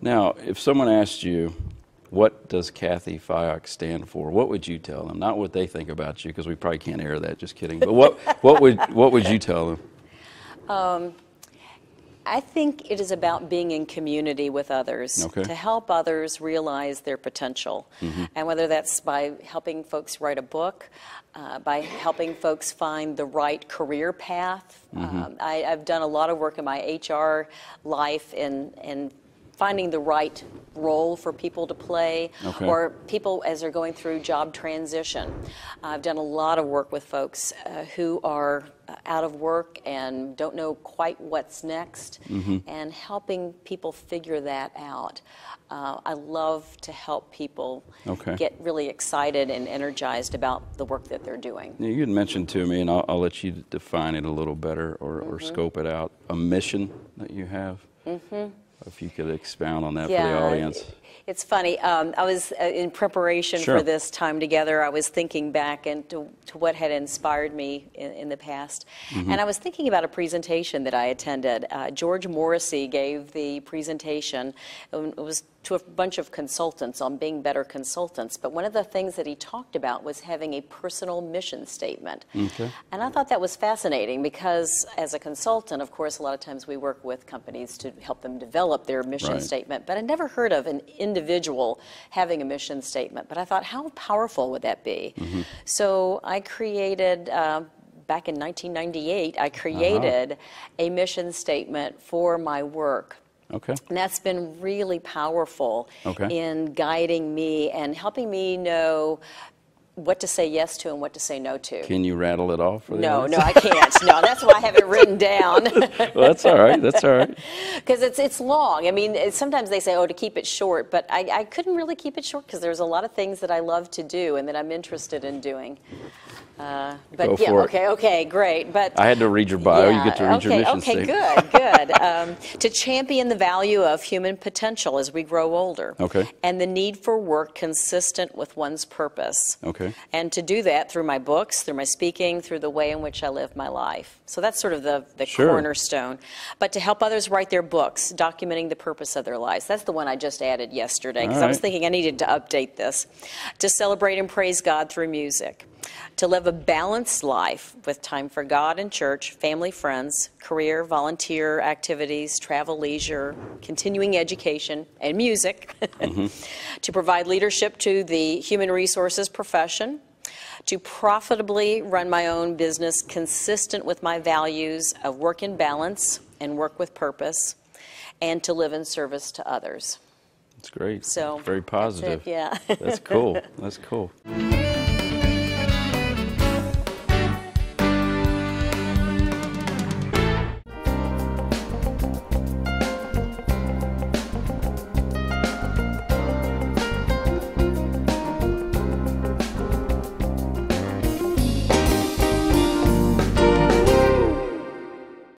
Now, if someone asked you, what does Cathy Fyock stand for? What would you tell them? Not what they think about you, because we probably can't air that. Just kidding. But what what would what would you tell them? Um, I think it is about being in community with others Okay. to help others realize their potential. And whether that's by helping folks write a book, uh, by helping folks find the right career path. Um, I, I've done a lot of work in my HR life in, in finding the right role for people to play Okay. or people as they're going through job transition. I've done a lot of work with folks uh, who are uh, out of work and don't know quite what's next Mm-hmm. and helping people figure that out. Uh, I love to help people Okay. get really excited and energized about the work that they're doing. You had mentioned to me, and I'll, I'll let you define it a little better or, or scope it out. A mission that you have. Mm-hmm. If you could expound on that for the audience. It's funny. Um, I was uh, in preparation Sure. for this time together. I was thinking back into to what had inspired me in, in the past, Mm-hmm. and I was thinking about a presentation that I attended. Uh, George Morrisey gave the presentation. It was to a bunch of consultants on being better consultants. But one of the things that he talked about was having a personal mission statement. Okay. And I thought that was fascinating because, as a consultant, of course, a lot of times we work with companies to help them develop their mission Right. statement. But I never heard of an individual having a mission statement. But I thought, how powerful would that be? Mm-hmm. So I created. Uh, Back in 1998, I created a mission statement for my work. Okay. And that's been really powerful Okay. in guiding me and helping me know what to say yes to and what to say no to. Can you rattle it off? No, audience? no, I can't. No, that's why I have it written down well, that's all right. That's all right. because it's it's long. I mean, it, sometimes they say, "Oh, to keep it short," but I, I couldn't really keep it short because there's a lot of things that I love to do and that I'm interested in doing. Uh, but Go yeah, for it. okay, okay, great. But I had to read your bio. You get to read okay, your mission okay, statement. good, good. Um, to champion the value of human potential as we grow older. Okay. And the need for work consistent with one's purpose. Okay. And to do that through my books, through my speaking, through the way in which I live my life. So that's sort of the, the Sure. cornerstone. But to help others write their books, documenting the purpose of their lives. That's the one I just added yesterday because All I was thinking I needed to update this. To celebrate and praise God through music. To live a balanced life with time for God and church, family, friends, career, volunteer activities, travel, leisure, continuing education, and music. Mm-hmm. to provide leadership to the human resources profession. To profitably run my own business consistent with my values of work in balance and work with purpose. And to live in service to others. That's great. So very that's it, positive. yeah. That's cool. That's cool.